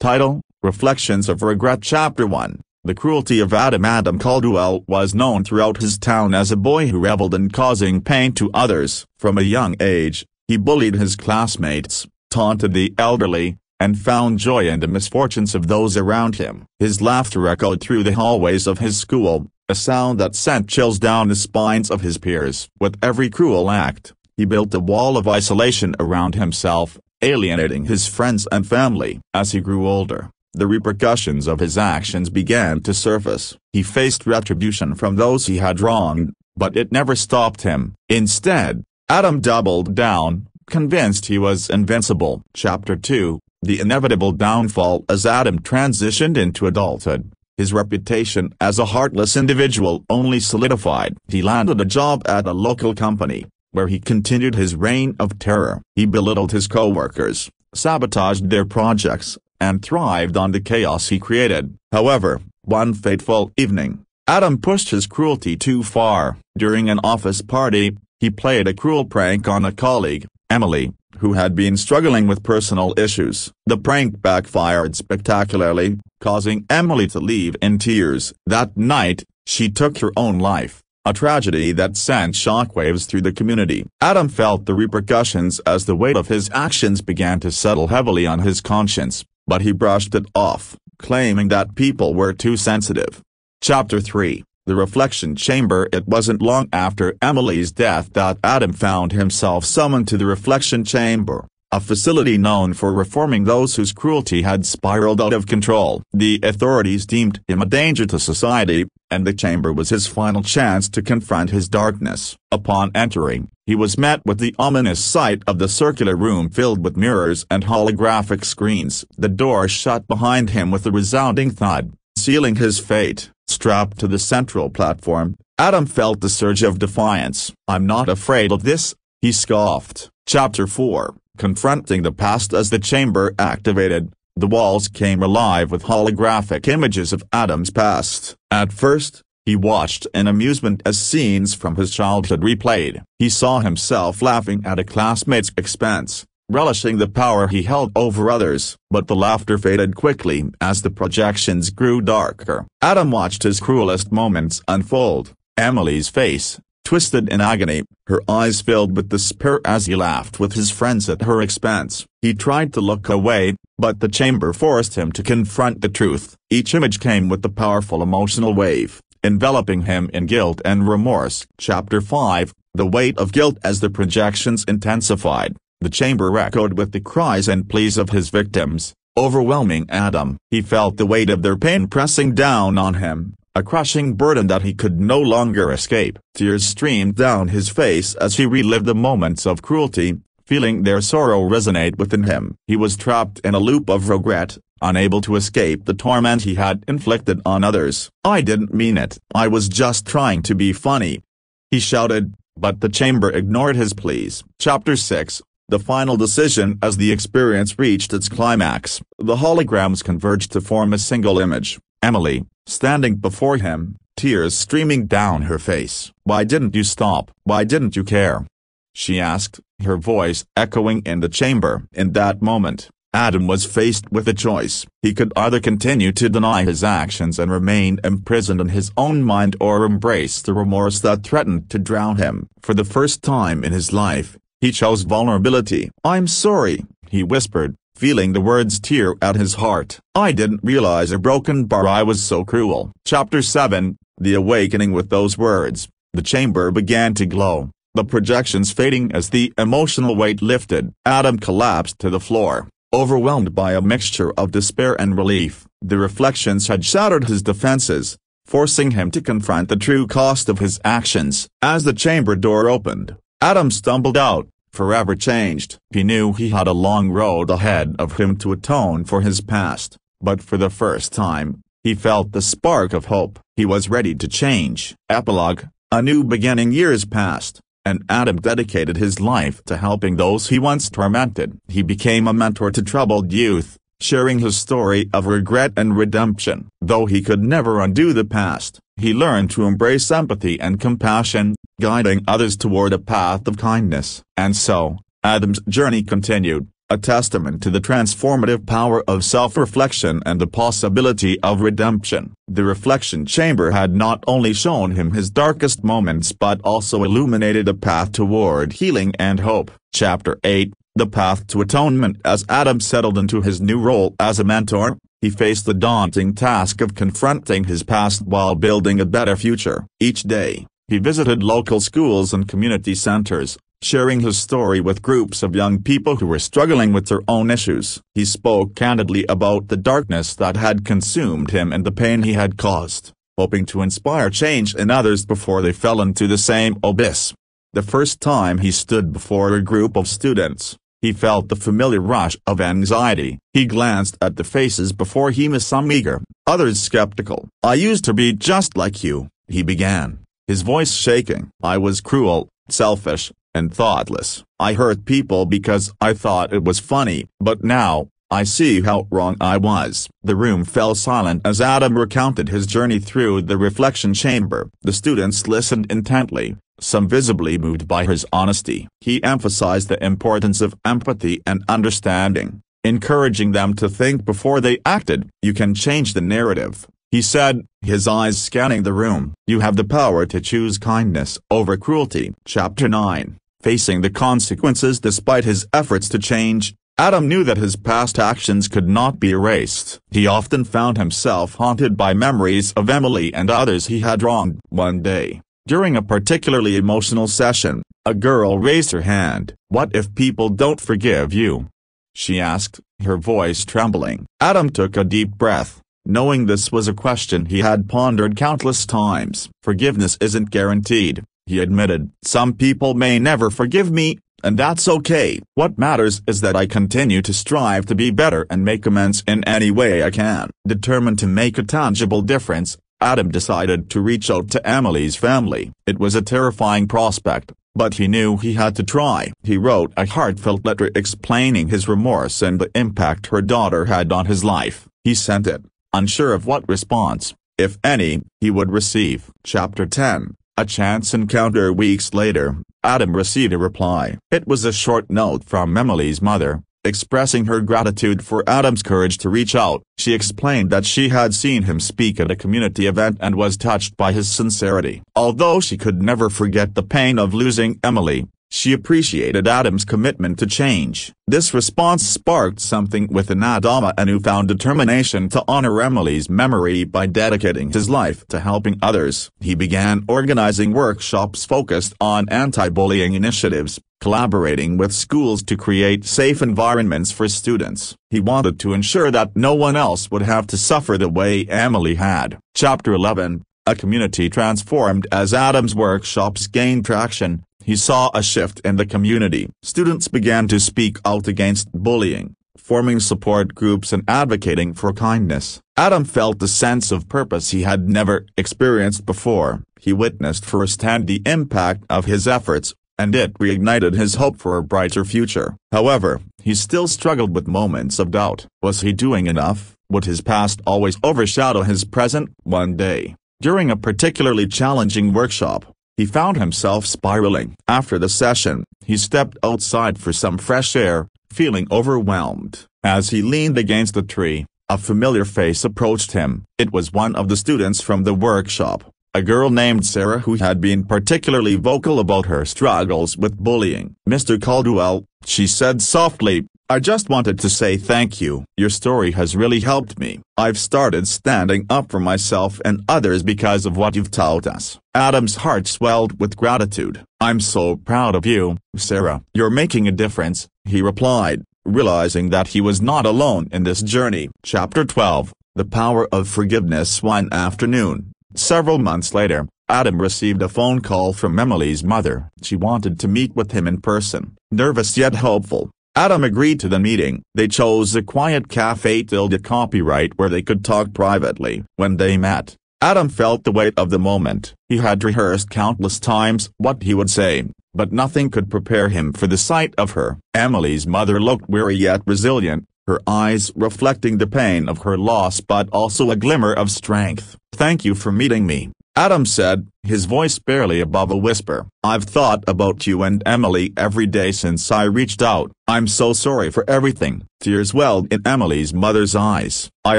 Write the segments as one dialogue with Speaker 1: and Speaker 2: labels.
Speaker 1: Title, Reflections of Regret Chapter 1 The cruelty of Adam Adam Caldwell was known throughout his town as a boy who reveled in causing pain to others. From a young age, he bullied his classmates, taunted the elderly, and found joy in the misfortunes of those around him. His laughter echoed through the hallways of his school, a sound that sent chills down the spines of his peers. With every cruel act, he built a wall of isolation around himself, alienating his friends and family. As he grew older, the repercussions of his actions began to surface. He faced retribution from those he had wronged, but it never stopped him. Instead, Adam doubled down, convinced he was invincible. Chapter 2 the inevitable downfall as Adam transitioned into adulthood. His reputation as a heartless individual only solidified. He landed a job at a local company, where he continued his reign of terror. He belittled his co-workers, sabotaged their projects, and thrived on the chaos he created. However, one fateful evening, Adam pushed his cruelty too far. During an office party, he played a cruel prank on a colleague, Emily, who had been struggling with personal issues. The prank backfired spectacularly, causing Emily to leave in tears. That night, she took her own life, a tragedy that sent shockwaves through the community. Adam felt the repercussions as the weight of his actions began to settle heavily on his conscience, but he brushed it off, claiming that people were too sensitive. Chapter 3 the reflection chamber It wasn't long after Emily's death that Adam found himself summoned to the reflection chamber, a facility known for reforming those whose cruelty had spiraled out of control. The authorities deemed him a danger to society, and the chamber was his final chance to confront his darkness. Upon entering, he was met with the ominous sight of the circular room filled with mirrors and holographic screens. The door shut behind him with a resounding thud, sealing his fate. Strapped to the central platform, Adam felt the surge of defiance. I'm not afraid of this, he scoffed. Chapter 4 Confronting the past as the chamber activated, the walls came alive with holographic images of Adam's past. At first, he watched in amusement as scenes from his childhood replayed. He saw himself laughing at a classmate's expense, relishing the power he held over others. But the laughter faded quickly as the projections grew darker. Adam watched his cruelest moments unfold. Emily's face, twisted in agony, her eyes filled with despair as he laughed with his friends at her expense. He tried to look away, but the chamber forced him to confront the truth. Each image came with a powerful emotional wave, enveloping him in guilt and remorse. Chapter 5 The weight of guilt as the projections intensified. The chamber echoed with the cries and pleas of his victims, overwhelming Adam. He felt the weight of their pain pressing down on him, a crushing burden that he could no longer escape. Tears streamed down his face as he relived the moments of cruelty, feeling their sorrow resonate within him. He was trapped in a loop of regret, unable to escape the torment he had inflicted on others. I didn't mean it. I was just trying to be funny. He shouted, but the chamber ignored his pleas. Chapter 6 the final decision as the experience reached its climax. The holograms converged to form a single image. Emily, standing before him, tears streaming down her face. Why didn't you stop? Why didn't you care? She asked, her voice echoing in the chamber. In that moment, Adam was faced with a choice. He could either continue to deny his actions and remain imprisoned in his own mind or embrace the remorse that threatened to drown him. For the first time in his life, he chose vulnerability. I'm sorry, he whispered, feeling the words tear at his heart. I didn't realize a broken bar I was so cruel. Chapter 7, The Awakening with those words, the chamber began to glow, the projections fading as the emotional weight lifted. Adam collapsed to the floor, overwhelmed by a mixture of despair and relief. The reflections had shattered his defenses, forcing him to confront the true cost of his actions. As the chamber door opened, Adam stumbled out, forever changed. He knew he had a long road ahead of him to atone for his past, but for the first time, he felt the spark of hope. He was ready to change. Epilogue, a new beginning years passed, and Adam dedicated his life to helping those he once tormented. He became a mentor to troubled youth, sharing his story of regret and redemption. Though he could never undo the past, he learned to embrace empathy and compassion, guiding others toward a path of kindness. And so, Adam's journey continued, a testament to the transformative power of self-reflection and the possibility of redemption. The reflection chamber had not only shown him his darkest moments but also illuminated a path toward healing and hope. Chapter 8 The Path to Atonement As Adam settled into his new role as a mentor, he faced the daunting task of confronting his past while building a better future. Each day, he visited local schools and community centers, sharing his story with groups of young people who were struggling with their own issues. He spoke candidly about the darkness that had consumed him and the pain he had caused, hoping to inspire change in others before they fell into the same abyss. The first time he stood before a group of students, he felt the familiar rush of anxiety. He glanced at the faces before him some eager, others skeptical. I used to be just like you, he began, his voice shaking. I was cruel, selfish, and thoughtless. I hurt people because I thought it was funny, but now, I see how wrong I was. The room fell silent as Adam recounted his journey through the reflection chamber. The students listened intently, some visibly moved by his honesty. He emphasized the importance of empathy and understanding, encouraging them to think before they acted. You can change the narrative, he said, his eyes scanning the room. You have the power to choose kindness over cruelty. Chapter 9 Facing the consequences despite his efforts to change, Adam knew that his past actions could not be erased. He often found himself haunted by memories of Emily and others he had wronged. One day, during a particularly emotional session, a girl raised her hand. What if people don't forgive you? She asked, her voice trembling. Adam took a deep breath, knowing this was a question he had pondered countless times. Forgiveness isn't guaranteed, he admitted. Some people may never forgive me, and that's okay. What matters is that I continue to strive to be better and make amends in any way I can. Determined to make a tangible difference, Adam decided to reach out to Emily's family. It was a terrifying prospect, but he knew he had to try. He wrote a heartfelt letter explaining his remorse and the impact her daughter had on his life. He sent it, unsure of what response, if any, he would receive. Chapter 10 a chance encounter weeks later, Adam received a reply. It was a short note from Emily's mother, expressing her gratitude for Adam's courage to reach out. She explained that she had seen him speak at a community event and was touched by his sincerity. Although she could never forget the pain of losing Emily, she appreciated Adam's commitment to change. This response sparked something within Adam a newfound determination to honor Emily's memory by dedicating his life to helping others. He began organizing workshops focused on anti-bullying initiatives, collaborating with schools to create safe environments for students. He wanted to ensure that no one else would have to suffer the way Emily had. Chapter 11 A community transformed as Adam's workshops gained traction he saw a shift in the community. Students began to speak out against bullying, forming support groups and advocating for kindness. Adam felt a sense of purpose he had never experienced before. He witnessed firsthand the impact of his efforts, and it reignited his hope for a brighter future. However, he still struggled with moments of doubt. Was he doing enough? Would his past always overshadow his present? One day, during a particularly challenging workshop, he found himself spiraling. After the session, he stepped outside for some fresh air, feeling overwhelmed. As he leaned against a tree, a familiar face approached him. It was one of the students from the workshop, a girl named Sarah who had been particularly vocal about her struggles with bullying. Mr. Caldwell, she said softly, I just wanted to say thank you. Your story has really helped me. I've started standing up for myself and others because of what you've taught us. Adam's heart swelled with gratitude. I'm so proud of you, Sarah. You're making a difference, he replied, realizing that he was not alone in this journey. Chapter 12 The Power of Forgiveness One afternoon, several months later, Adam received a phone call from Emily's mother. She wanted to meet with him in person. Nervous yet hopeful, Adam agreed to the meeting. They chose a quiet cafe tilde copyright where they could talk privately. When they met, Adam felt the weight of the moment. He had rehearsed countless times what he would say, but nothing could prepare him for the sight of her. Emily's mother looked weary yet resilient, her eyes reflecting the pain of her loss but also a glimmer of strength. Thank you for meeting me, Adam said, his voice barely above a whisper. I've thought about you and Emily every day since I reached out. I'm so sorry for everything. Tears welled in Emily's mother's eyes. I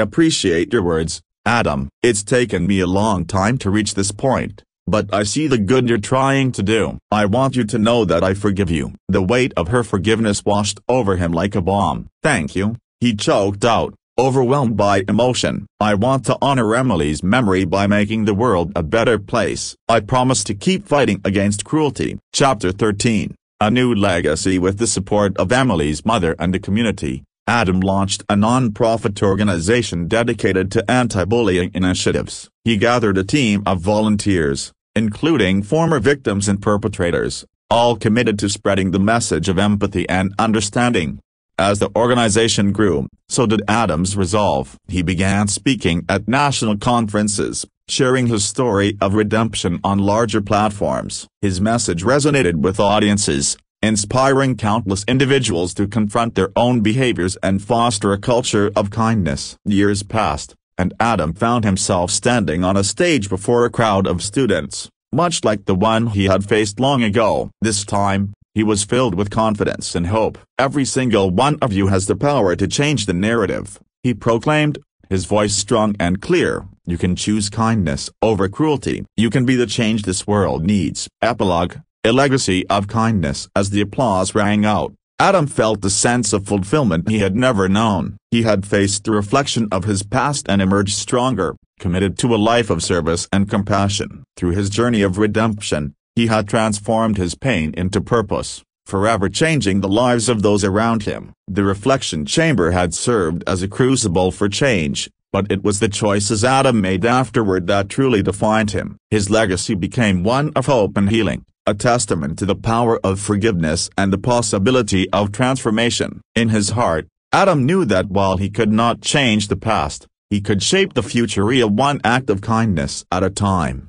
Speaker 1: appreciate your words, Adam. It's taken me a long time to reach this point. But I see the good you're trying to do. I want you to know that I forgive you. The weight of her forgiveness washed over him like a bomb. Thank you. He choked out, overwhelmed by emotion. I want to honor Emily's memory by making the world a better place. I promise to keep fighting against cruelty. Chapter 13 A New Legacy With the support of Emily's mother and the community, Adam launched a non-profit organization dedicated to anti-bullying initiatives. He gathered a team of volunteers, including former victims and perpetrators, all committed to spreading the message of empathy and understanding. As the organization grew, so did Adam's resolve. He began speaking at national conferences, sharing his story of redemption on larger platforms. His message resonated with audiences, inspiring countless individuals to confront their own behaviors and foster a culture of kindness. Years passed, and Adam found himself standing on a stage before a crowd of students, much like the one he had faced long ago. This time, he was filled with confidence and hope. Every single one of you has the power to change the narrative, he proclaimed, his voice strong and clear. You can choose kindness over cruelty. You can be the change this world needs. Epilogue a legacy of kindness as the applause rang out. Adam felt a sense of fulfillment he had never known. He had faced the reflection of his past and emerged stronger, committed to a life of service and compassion. Through his journey of redemption, he had transformed his pain into purpose, forever changing the lives of those around him. The reflection chamber had served as a crucible for change, but it was the choices Adam made afterward that truly defined him. His legacy became one of hope and healing a testament to the power of forgiveness and the possibility of transformation. In his heart, Adam knew that while he could not change the past, he could shape the future via one act of kindness at a time.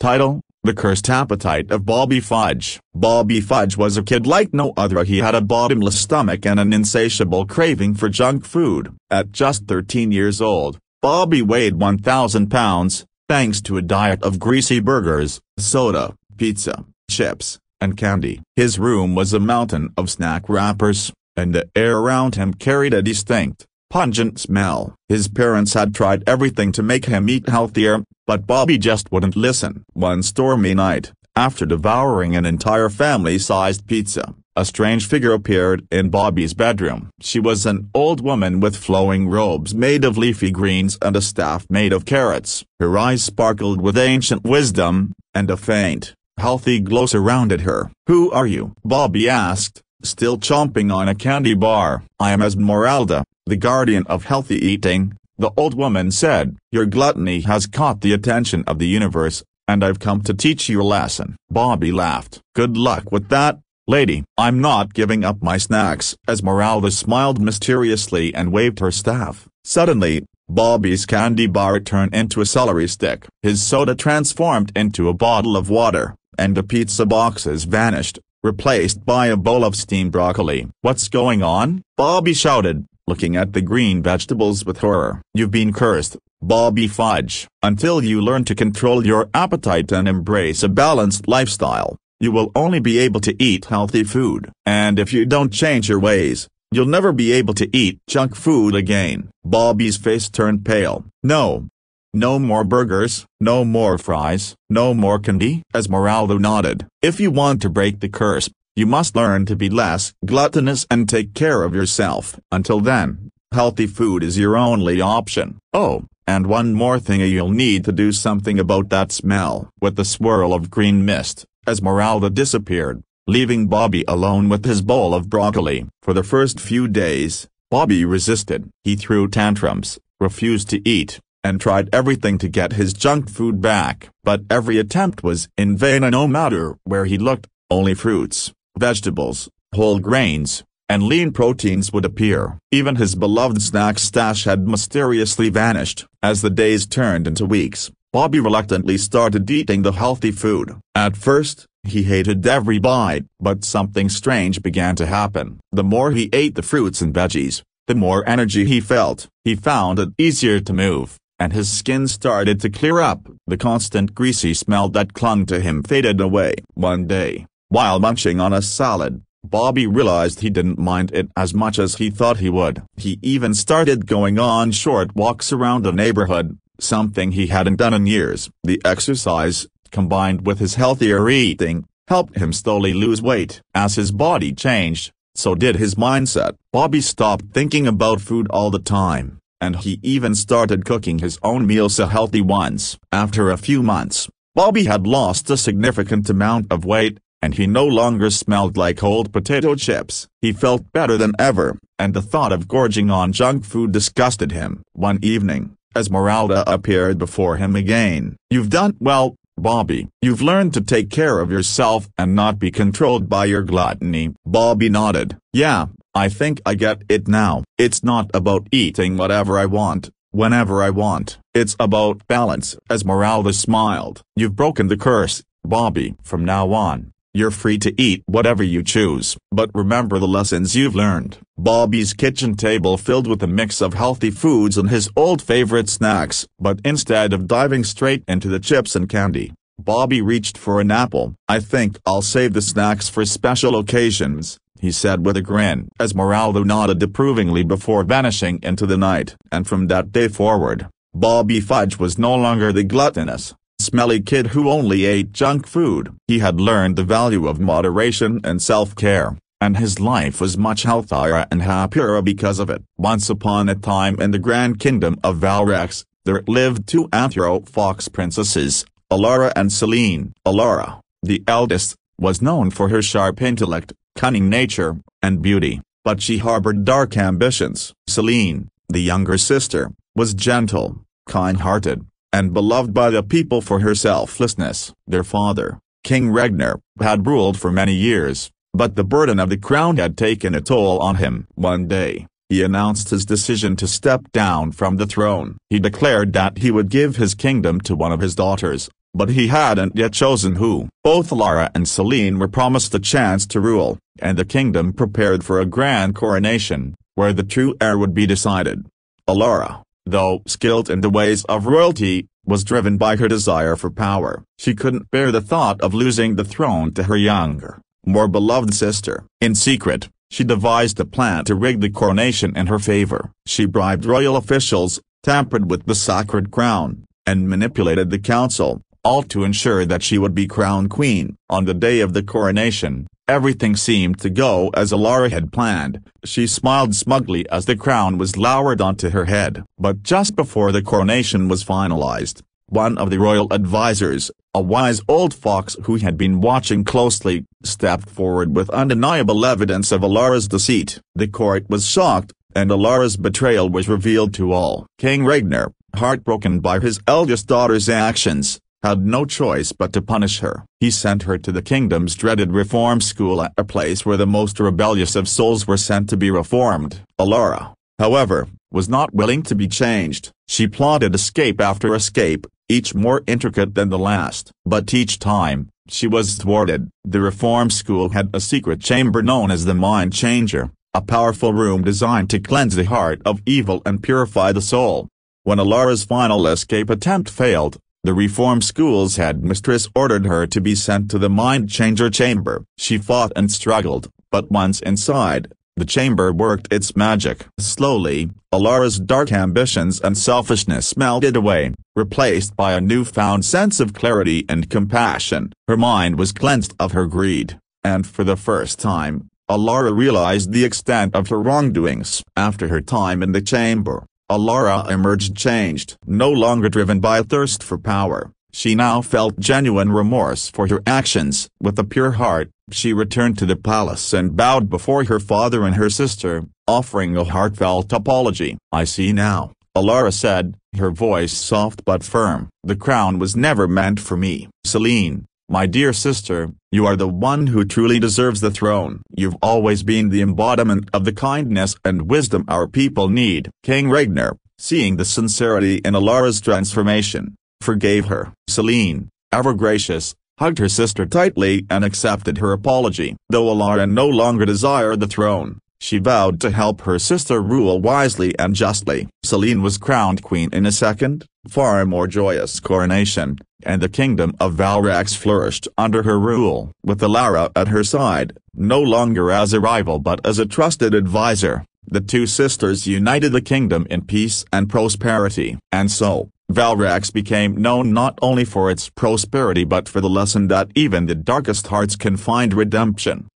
Speaker 1: Title, The Cursed Appetite of Bobby Fudge Bobby Fudge was a kid like no other he had a bottomless stomach and an insatiable craving for junk food. At just 13 years old, Bobby weighed 1,000 pounds, thanks to a diet of greasy burgers, soda, pizza, chips, and candy. His room was a mountain of snack wrappers, and the air around him carried a distinct, pungent smell. His parents had tried everything to make him eat healthier, but Bobby just wouldn't listen. One stormy night, after devouring an entire family-sized pizza, a strange figure appeared in Bobby's bedroom. She was an old woman with flowing robes made of leafy greens and a staff made of carrots. Her eyes sparkled with ancient wisdom, and a faint, healthy glow surrounded her. Who are you? Bobby asked, still chomping on a candy bar. I am Esmeralda, the guardian of healthy eating, the old woman said. Your gluttony has caught the attention of the universe, and I've come to teach you a lesson. Bobby laughed. Good luck with that, Lady, I'm not giving up my snacks. Esmeralda smiled mysteriously and waved her staff. Suddenly, Bobby's candy bar turned into a celery stick. His soda transformed into a bottle of water, and the pizza boxes vanished, replaced by a bowl of steamed broccoli. What's going on? Bobby shouted, looking at the green vegetables with horror. You've been cursed, Bobby Fudge. Until you learn to control your appetite and embrace a balanced lifestyle, you will only be able to eat healthy food. And if you don't change your ways, you'll never be able to eat junk food again. Bobby's face turned pale. No. No more burgers, no more fries, no more candy? Esmeralda nodded. If you want to break the curse, you must learn to be less gluttonous and take care of yourself. Until then, healthy food is your only option. Oh, and one more thing you'll need to do something about that smell. With the swirl of green mist, As Esmeralda disappeared, leaving Bobby alone with his bowl of broccoli. For the first few days, Bobby resisted. He threw tantrums, refused to eat, and tried everything to get his junk food back. But every attempt was in vain and no matter where he looked, only fruits, vegetables, whole grains, and lean proteins would appear. Even his beloved snack stash had mysteriously vanished. As the days turned into weeks, Bobby reluctantly started eating the healthy food. At first, he hated every bite, but something strange began to happen. The more he ate the fruits and veggies, the more energy he felt. He found it easier to move, and his skin started to clear up. The constant greasy smell that clung to him faded away. One day, while munching on a salad, Bobby realized he didn't mind it as much as he thought he would. He even started going on short walks around the neighborhood, something he hadn't done in years. The exercise, combined with his healthier eating, helped him slowly lose weight. As his body changed, so did his mindset. Bobby stopped thinking about food all the time, and he even started cooking his own meals a healthy ones. After a few months, Bobby had lost a significant amount of weight, and he no longer smelled like old potato chips. He felt better than ever, and the thought of gorging on junk food disgusted him. One evening, Esmeralda appeared before him again. You've done well, Bobby. You've learned to take care of yourself and not be controlled by your gluttony. Bobby nodded. Yeah, I think I get it now. It's not about eating whatever I want, whenever I want. It's about balance. Esmeralda smiled. You've broken the curse, Bobby. From now on, you're free to eat whatever you choose. But remember the lessons you've learned. Bobby's kitchen table filled with a mix of healthy foods and his old favorite snacks. But instead of diving straight into the chips and candy, Bobby reached for an apple. I think I'll save the snacks for special occasions, he said with a grin. Esmeralda nodded approvingly before vanishing into the night. And from that day forward, Bobby Fudge was no longer the gluttonous, smelly kid who only ate junk food. He had learned the value of moderation and self-care, and his life was much healthier and happier because of it. Once upon a time in the grand kingdom of Valrex, there lived two Anthro fox princesses, Alara and Celine. Alara, the eldest, was known for her sharp intellect, cunning nature, and beauty, but she harbored dark ambitions. Celine, the younger sister, was gentle, kind-hearted, and beloved by the people for her selflessness. Their father, King Regner, had ruled for many years, but the burden of the crown had taken a toll on him. One day, he announced his decision to step down from the throne. He declared that he would give his kingdom to one of his daughters, but he hadn't yet chosen who. Both Lara and Celine were promised the chance to rule, and the kingdom prepared for a grand coronation, where the true heir would be decided. Alara, though skilled in the ways of royalty, was driven by her desire for power. She couldn't bear the thought of losing the throne to her younger, more beloved sister. In secret, she devised a plan to rig the coronation in her favor. She bribed royal officials, tampered with the sacred crown, and manipulated the council, all to ensure that she would be crowned queen. On the day of the coronation, Everything seemed to go as Alara had planned. She smiled smugly as the crown was lowered onto her head. But just before the coronation was finalized, one of the royal advisors, a wise old fox who had been watching closely, stepped forward with undeniable evidence of Alara's deceit. The court was shocked, and Alara's betrayal was revealed to all. King Regner, heartbroken by his eldest daughter's actions, had no choice but to punish her. He sent her to the kingdom's dreaded reform school a place where the most rebellious of souls were sent to be reformed. Alara, however, was not willing to be changed. She plotted escape after escape, each more intricate than the last. But each time, she was thwarted. The reform school had a secret chamber known as the Mind Changer, a powerful room designed to cleanse the heart of evil and purify the soul. When Alara's final escape attempt failed, the reform school's headmistress ordered her to be sent to the mind changer chamber. She fought and struggled, but once inside, the chamber worked its magic. Slowly, Alara's dark ambitions and selfishness melted away, replaced by a newfound sense of clarity and compassion. Her mind was cleansed of her greed, and for the first time, Alara realized the extent of her wrongdoings. After her time in the chamber, Alara emerged changed. No longer driven by a thirst for power, she now felt genuine remorse for her actions. With a pure heart, she returned to the palace and bowed before her father and her sister, offering a heartfelt apology. I see now, Alara said, her voice soft but firm. The crown was never meant for me. Celine, my dear sister, you are the one who truly deserves the throne. You've always been the embodiment of the kindness and wisdom our people need. King Regner, seeing the sincerity in Alara's transformation, forgave her. Celine, ever gracious, hugged her sister tightly and accepted her apology. Though Alara no longer desired the throne, she vowed to help her sister rule wisely and justly. Celine was crowned queen in a second, far more joyous coronation, and the kingdom of Valrax flourished under her rule. With Alara at her side, no longer as a rival but as a trusted advisor, the two sisters united the kingdom in peace and prosperity. And so, Valrax became known not only for its prosperity but for the lesson that even the darkest hearts can find redemption.